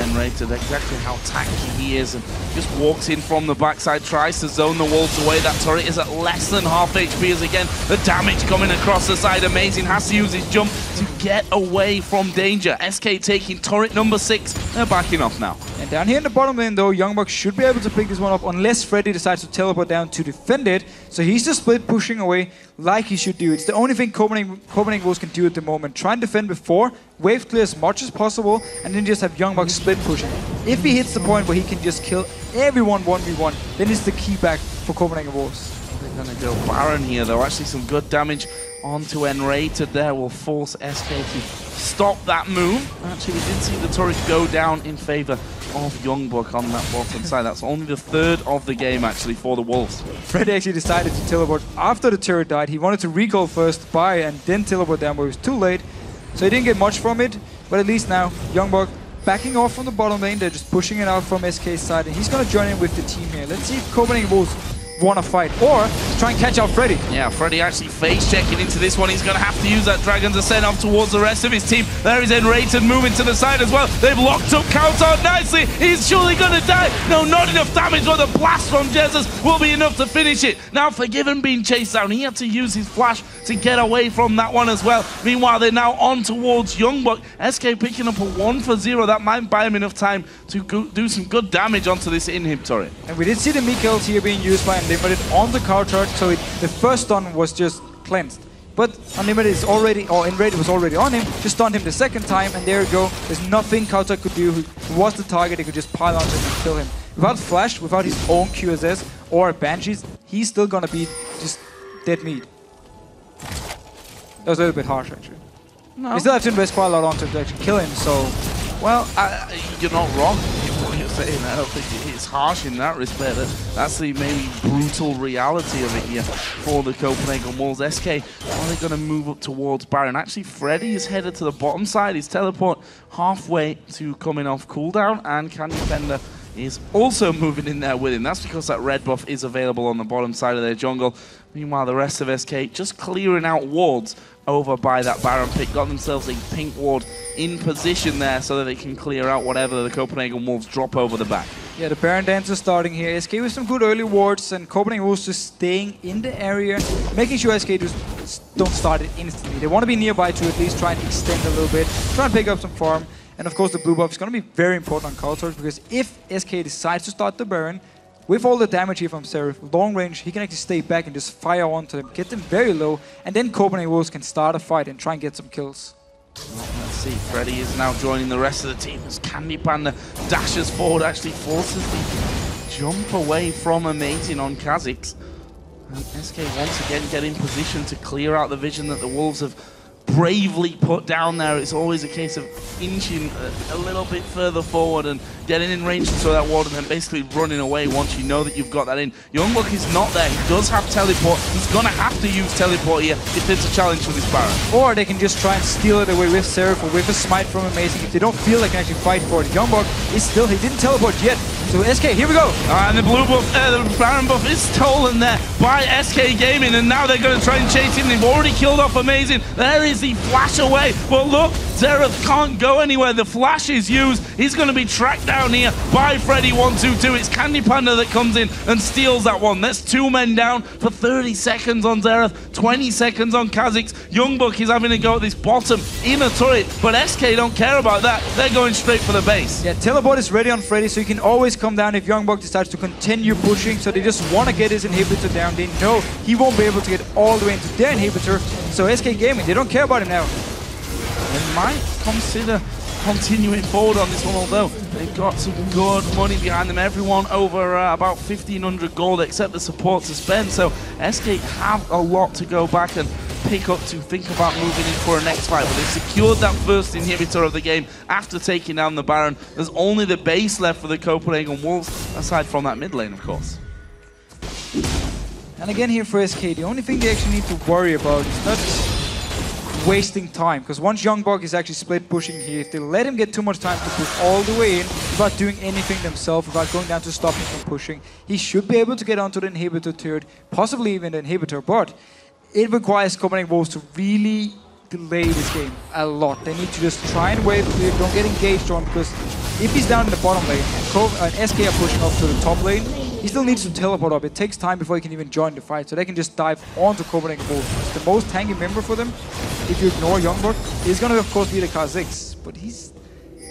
and rated exactly how tacky he is and just walks in from the backside, tries to zone the walls away. That turret is at less than half HP as again the damage coming across the side. Amazing has to use his jump to get away from danger. SK taking turret number six. They're backing off now. And down here in the bottom lane though, Youngbuck should be able to pick this one up unless Freddy decides to teleport down to defend it. So he's just split pushing away like he should do. It's the only thing Copenhagen, Wolves can do at the moment. Try and defend before, wave clear as much as possible, and then just have Youngbuck split pushing. If he hits the point where he can just kill everyone 1v1, then it's the key back for Copenhagen Wolves. To go Baron here though. Actually some good damage onto nRated there will force SK to stop that move. Actually, we did see the turret go down in favor of Youngbuck on that bottom side. That's only the third of the game, actually, for the Wolves. Fred actually decided to teleport after the turret died. He wanted to recall first, buy, and then teleport down, but it was too late. So he didn't get much from it, but at least now, Youngbuck backing off from the bottom lane. They're just pushing it out from SK's side, and he's going to join in with the team here. Let's see if Copenhagen Wolves want to fight, or try and catch out Freddy. Yeah, Freddy actually face checking into this one. He's going to have to use that Dragon to send off towards the rest of his team. There is nRated moving to the side as well. They've locked up Cowtard nicely. He's surely going to die. No, not enough damage, but the blast from Jesiz will be enough to finish it. Now, Forgiven being chased down, he had to use his flash to get away from that one as well. Meanwhile, they're now on towards Youngbuck. SK picking up a 1 for 0. That might buy him enough time to do some good damage onto this inhibitor. And we did see the Mikaels here being used by Unlimited on the car charge, so it, the first stun was just cleansed. But Unlimited is already, or nRated was already on him, just stunned him the second time, and there you go. There's nothing Cowtard could do. He was the target, he could just pile on him and kill him. Without Flash, without his own QSS or Banshees, he's still gonna be just dead meat. That was a little bit harsh, actually. No. You still have to invest quite a lot onto to actually kill him, so... Well, I, you're not wrong saying. I don't think it's harsh in that respect. That's the maybe brutal reality of it here for the Copenhagen Wolves. SK, are they going to move up towards Baron? Actually, Freddy is headed to the bottom side. His teleport halfway to coming off cooldown, and Candy Panda is also moving in there with him. That's because that red buff is available on the bottom side of their jungle. Meanwhile, the rest of SK just clearing out wards over by that Baron pick. Got themselves a pink ward in position there so that they can clear out whatever the Copenhagen Wolves drop over the back. Yeah, the Baron Dancer starting here. SK with some good early wards and Copenhagen Wolves just staying in the area, making sure SK just don't start it instantly. They want to be nearby to at least try and extend a little bit, try and pick up some farm. And of course the blue buff is going to be very important on Cowtard because if SK decides to start the Baron, with all the damage here from Xerath, long range, he can actually stay back and just fire onto them, get them very low, and then Copenhagen Wolves can start a fight and try and get some kills. Let's see, Freddy is now joining the rest of the team as Candy Panda dashes forward, actually forces the jump away from Amazing on Kha'Zix. And SK once again get in position to clear out the vision that the Wolves have bravely put down there. It's always a case of inching a, a, little bit further forward and getting in range to throw that ward and then basically running away once you know that you've got that in. Youngbuck is not there. He does have teleport. He's going to have to use teleport here if there's a challenge for this Baron. Or they can just try and steal it away with Xerath or with a smite from Amazing if they don't feel they can actually fight for it. Youngbuck is still, he didn't teleport yet. So SK, here we go. Uh, and the blue buff, uh, the Baron buff is stolen there by SK Gaming and now they're going to try and chase him. They've already killed off Amazing. There is the flash away. But look, Xerath can't go anywhere. The flash is used. He's going to be tracked down here by Freddy122. It's Candy Panda that comes in and steals that one. That's two men down for 30 seconds on Xerath, 20 seconds on Kha'Zix. Youngbuck is having to go at this bottom inner turret, but SK don't care about that. They're going straight for the base. Yeah, teleport is ready on Freddy, so he can always come down if Youngbuck decides to continue pushing. So they just want to get his inhibitor down. They know he won't be able to get all the way into their inhibitor. So SK Gaming, they don't care about him now. They might consider continuing forward on this one, although they've got some good money behind them. Everyone over uh, about 1,500 gold except the support to spend. So SK have a lot to go back and pick up to think about moving in for a next fight. But they've secured that first inhibitor of the game after taking down the Baron. There's only the base left for the Copenhagen Wolves, aside from that mid lane, of course. And again here for SK, the only thing they actually need to worry about is not wasting time. Because once Youngbuck is actually split pushing here, if they let him get too much time to push all the way in without doing anything themselves, without going down to stop him from pushing, he should be able to get onto the inhibitor turret, possibly even the inhibitor. But it requires Copenhagen Wolves to really delay this game a lot. They need to just try and wait, don't get engaged on, because if he's down in the bottom lane and, and SK are pushing up to the top lane, he still needs to teleport up. It takes time before he can even join the fight, so they can just dive onto Copenhagen Wolves. It's the most tanky member for them, if you ignore Youngbuck, is going to of course be the Kha'Zix, but he's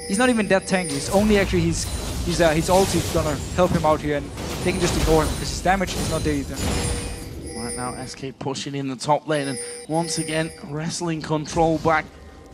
he's not even that tanky. It's only actually his his uh, his ulti is gonna help him out here, and they can just ignore him because his damage is not there either. Right now, SK pushing in the top lane and once again wrestling control back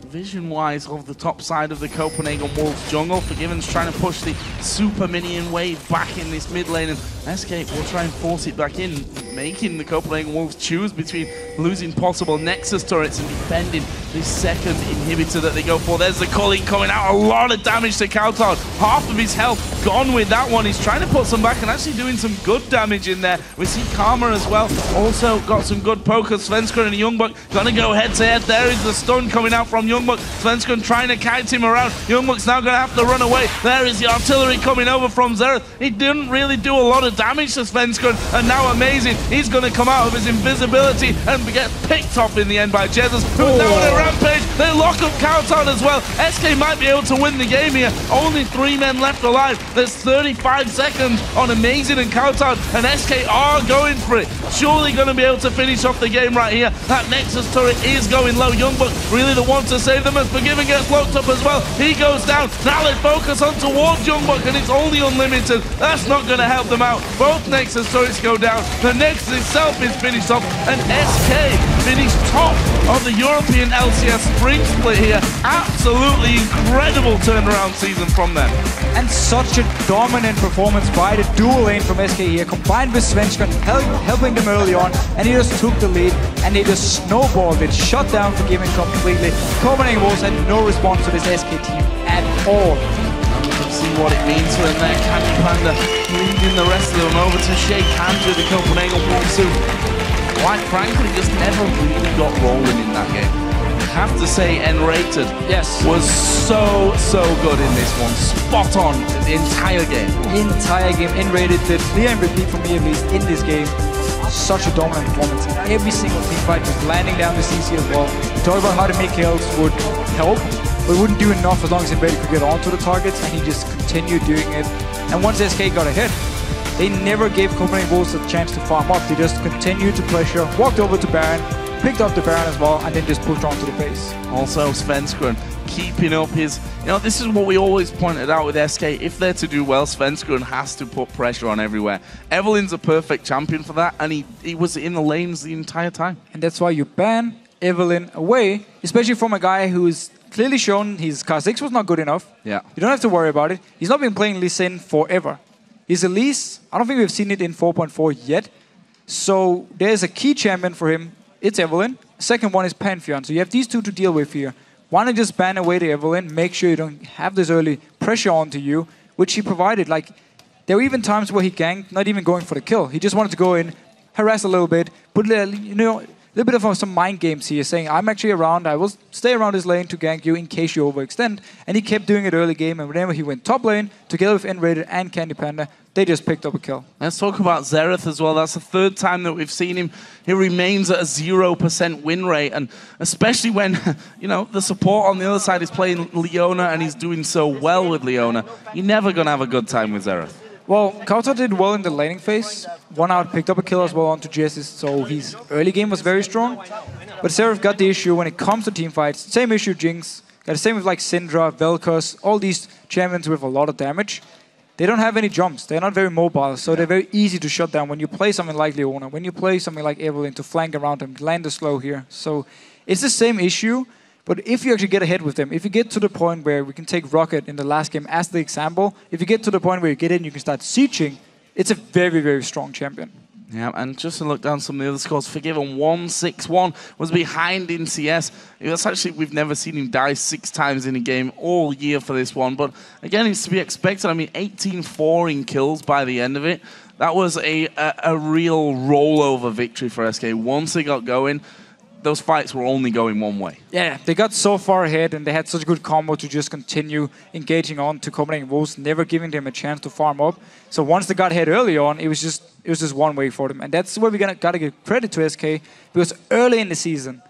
vision-wise of the top side of the Copenhagen Wolves jungle. Forgiven's trying to push the super minion wave back in this mid lane and SK will try and force it back in, making the Copenhagen Wolves choose between losing possible Nexus turrets and defending this second inhibitor that they go for. There's the Culling coming out, a lot of damage to Cowtard. Half of his health gone with that one. He's trying to put some back and actually doing some good damage in there. We see Karma as well, also got some good poker. Svenskeren and Youngbuck gonna go head to head. There is the stun coming out from Youngbuck. Svenskeren trying to kite him around. Youngbuck's now gonna have to run away. There is the artillery coming over from Xerath. He didn't really do a lot of damage to Svenskeren, and now amazing. He's gonna come out of his invisibility and get picked off in the end by Jesiz, who's now on a oh. rampage. They lock up Cowtard as well. SK might be able to win the game here. Only three men left alive. There's 35 seconds on Amazing and Cowtard, and SK are going for it. Surely going to be able to finish off the game right here. That Nexus turret is going low. Youngbuck really the one to save them as Forgiven gets locked up as well. He goes down. Now let's focus on towards Youngbuck, and it's only unlimited. That's not going to help them out. Both Nexus turrets go down. The Nexus itself is finished off, and SK finished top of the European LCS spring split here. Absolutely incredible turnaround season from them. And such a dominant performance by the dual lane from SK here, combined with Svenskeren help, helping them early on, and he just took the lead, and they just snowballed it, shut down for Forgiven completely. Copenhagen Wolves had no response to this SK team at all. See what it means for them there. Candy Panda leading the rest of them over to shake hands with the Copenhagen Wolves quite frankly, just never really got rolling in that game. I have to say, nRated Yes. was so, so good in this one. Spot on the entire game. Entire game nRated, the clear MVP for me at least in this game. Such a dominant performance in every single team fight, just landing down the CC as well. We talked about how to make kills would help, but wouldn't do enough as long as nRated could get onto the targets, and he just continued doing it. And once SK got ahead, they never gave Copenhagen Wolves a chance to farm up. They just continued to pressure, walked over to Baron, picked up the Baron as well, and then just pushed onto the base. Also, Svenskeren keeping up his. You know, this is what we always pointed out with SK. If they're to do well, Svenskeren has to put pressure on everywhere. Evelynn's a perfect champion for that, and he, he was in the lanes the entire time. And that's why you ban Evelynn away, especially from a guy who's clearly shown his Kha'Zix was not good enough. Yeah. You don't have to worry about it. He's not been playing Lee Sin forever. His Elise, I don't think we've seen it in 4.4 yet. So there's a key champion for him. It's Evelynn. Second one is Pantheon. So you have these two to deal with here. Why not just ban away the Evelynn, make sure you don't have this early pressure onto you, which he provided. Like, there were even times where he ganked, not even going for the kill. He just wanted to go in, harass a little bit, put a you know, little bit of uh, some mind games here, saying, I'm actually around, I will stay around this lane to gank you in case you overextend. And he kept doing it early game, and whenever he went top lane, together with nRated and Candy Panda, they just picked up a kill. Let's talk about Xerath as well. That's the third time that we've seen him. He remains at a 0% win rate, and especially when, you know, the support on the other side is playing Leona and he's doing so well with Leona, you're never going to have a good time with Xerath. Well, Cowtard did well in the laning phase. One out picked up a kill as well onto Jesiz, so his early game was very strong. But Xerath got the issue when it comes to team fights. Same issue Jinx. Got the same with like Syndra, Vel'Koz, all these champions with a lot of damage. They don't have any jumps. They're not very mobile, so they're very easy to shut down when you play something like Leona, when you play something like Evelynn to flank around them, land the slow here. So it's the same issue, but if you actually get ahead with them, if you get to the point where we can take Rocket in the last game as the example, if you get to the point where you get in, you can start sieging, it's a very, very strong champion. Yeah, and just to look down some of the other scores, Forgiven 161 was behind in CS. That's actually, we've never seen him die six times in a game all year for this one. But again, it's to be expected. I mean, 18 4 in kills by the end of it. That was a, a, a real rollover victory for SK. Once they got going, those fights were only going one way. Yeah, they got so far ahead and they had such a good combo to just continue engaging on to Copenhagen Wolves, never giving them a chance to farm up. So once they got ahead early on, it was just it was just one way for them, and that's where we gotta gotta give credit to SK because early in the season,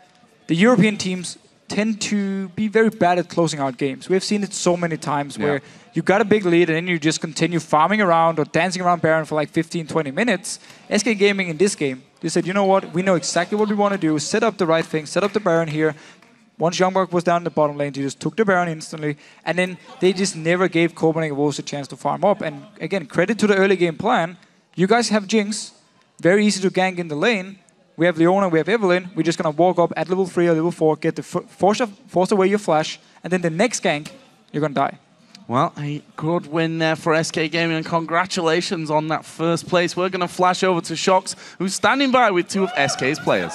the European teams tend to be very bad at closing out games. We've seen it so many times yeah. where you got a big lead and then you just continue farming around or dancing around Baron for like 15, 20 minutes. SK Gaming in this game they said, you know what, we know exactly what we want to do, set up the right thing, set up the Baron here. Once Youngbuck was down in the bottom lane, they just took the Baron instantly, and then they just never gave Copenhagen Wolves a chance to farm up. And again, credit to the early game plan. You guys have Jinx, very easy to gank in the lane. We have Leona, we have Evelynn. We're just gonna walk up at level three or level four, get the force, force away your flash, and then the next gank, you're gonna die. Well, a good win there for SK Gaming, and congratulations on that first place. We're going to flash over to Sjokz, who's standing by with two of SK's players.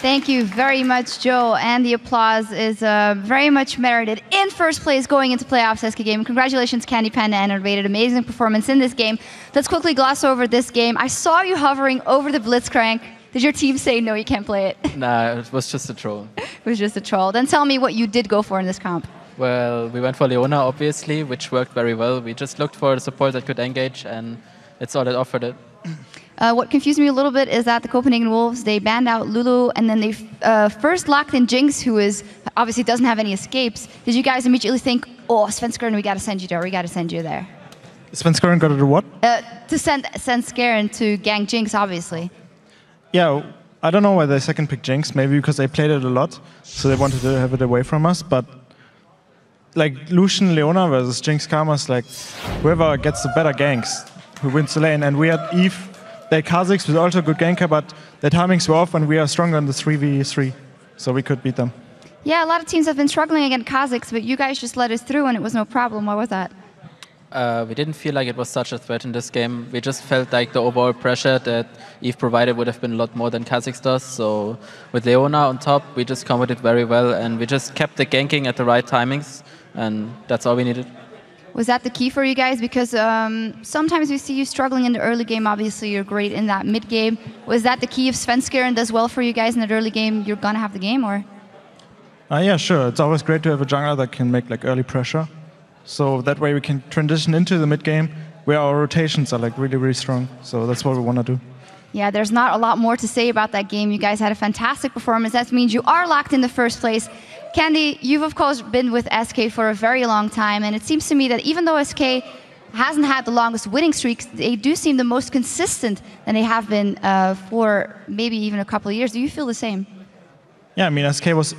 Thank you very much, Joe. And the applause is uh, very much merited. In first place going into playoffs, SK Gaming. Congratulations, Candy Panda and nRated. Amazing performance in this game. Let's quickly gloss over this game. I saw you hovering over the Blitzcrank. Did your team say, no, you can't play it? Nah, it was just a troll. it was just a troll. Then tell me what you did go for in this comp. Well, we went for Leona, obviously, which worked very well. We just looked for a support that could engage, and it's all that offered it. Uh, what confused me a little bit is that the Copenhagen Wolves, they banned out Lulu, and then they uh, first locked in Jinx, who is obviously doesn't have any escapes. Did you guys immediately think, oh, Svenskeren, we got to send you there, we got to send you there? Svenskeren got to do what? Uh, to send send Skaren to gang Jinx, obviously. Yeah, I don't know why they second picked Jinx. Maybe because they played it a lot, so they wanted to have it away from us. But like Lucian Leona versus Jinx Karma's like whoever gets the better ganks who wins the lane. And we had Eve, they Kha'Zix was also a good ganker, but the timings were off and we are stronger in the 3v3. So we could beat them. Yeah, a lot of teams have been struggling against Kha'Zix, but you guys just let us through and it was no problem. Why was that? Uh, we didn't feel like it was such a threat in this game. We just felt like the overall pressure that Eve provided would have been a lot more than Kha'Zix does. So with Leona on top, we just combated very well and we just kept the ganking at the right timings and that's all we needed. Was that the key for you guys? Because um, sometimes we see you struggling in the early game. Obviously, you're great in that mid game. Was that the key if Svenskeren does well for you guys in the early game, you're gonna have the game, or? Uh, yeah, sure. It's always great to have a jungler that can make like early pressure. So that way we can transition into the mid game where our rotations are like really, really strong. So that's what we want to do. Yeah, there's not a lot more to say about that game. You guys had a fantastic performance. That means you are locked in the first place. Candy, you've of course been with SK for a very long time, and it seems to me that even though SK hasn't had the longest winning streaks, they do seem the most consistent than they have been uh, for maybe even a couple of years. Do you feel the same? Yeah, I mean, SK was.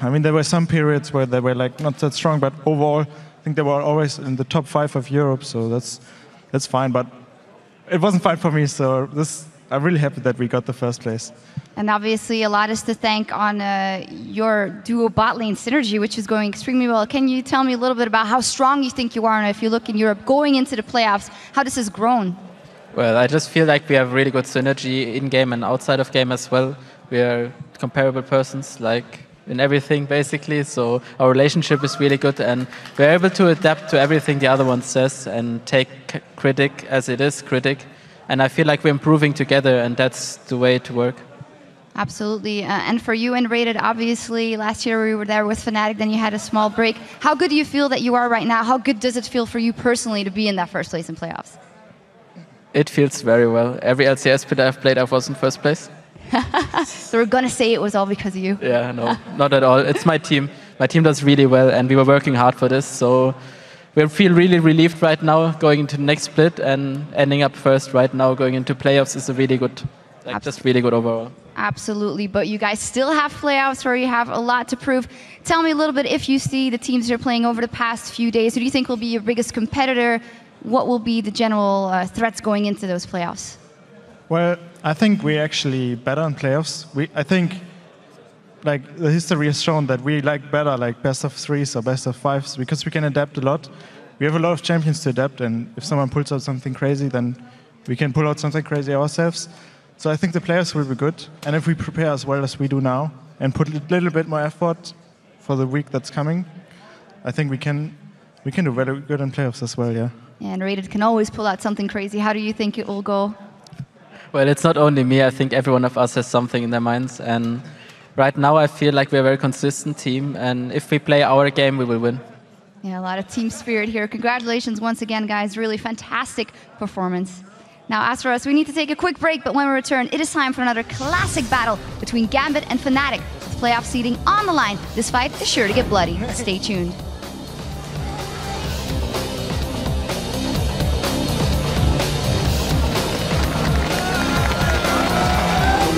I mean, there were some periods where they were like not that strong, but overall, I think they were always in the top five of Europe, so that's that's fine. But it wasn't fine for me, so this I'm really happy that we got the first place. And obviously, a lot is to thank on uh, your duo bot lane synergy, which is going extremely well. Can you tell me a little bit about how strong you think you are, and if you look in Europe going into the playoffs, how this has grown? Well, I just feel like we have really good synergy in game and outside of game as well. We are comparable persons, like in everything basically. So our relationship is really good, and we're able to adapt to everything the other one says and take critic as it is critic and I feel like we're improving together, and that's the way to work. Absolutely. Uh, and for you nRated, obviously, last year we were there with Fnatic, then you had a small break. How good do you feel that you are right now? How good does it feel for you personally to be in that first place in playoffs? It feels very well. Every LCS split I've played, I was in first place. so we're going to say it was all because of you. Yeah, no, not at all. It's my team. My team does really well, and we were working hard for this. So we feel really relieved right now going into the next split and ending up first right now going into playoffs is a really good, like, just really good overall. Absolutely, but you guys still have playoffs where you have a lot to prove. Tell me a little bit if you see the teams you're playing over the past few days. Who do you think will be your biggest competitor? What will be the general uh, threats going into those playoffs? Well, I think we're actually better in playoffs. We, I think, like the history has shown that we like better like best of threes or best of fives because we can adapt a lot. We have a lot of champions to adapt, and if someone pulls out something crazy, then we can pull out something crazy ourselves. So I think the players will be good, and if we prepare as well as we do now and put a little bit more effort for the week that's coming, I think we can we can do very good in playoffs as well. Yeah. nRated can always pull out something crazy. How do you think it will go? Well, it's not only me. I think every one of us has something in their minds, and right now I feel like we're a very consistent team, and if we play our game, we will win. Yeah, a lot of team spirit here. Congratulations once again, guys. Really fantastic performance. Now, as for us, we need to take a quick break, but when we return, it is time for another classic battle between Gambit and Fnatic. With playoff seeding on the line, this fight is sure to get bloody. Stay tuned.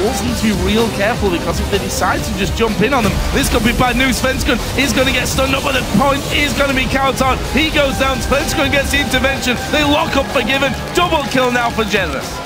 Wolves need to be real careful because if they decide to just jump in on them, this could be bad news. Svenskeren is going to get stunned up, but the point is going to be Cowtard. He goes down, Svenskeren gets the intervention. They lock up Forgiven. Double kill now for Jesiz.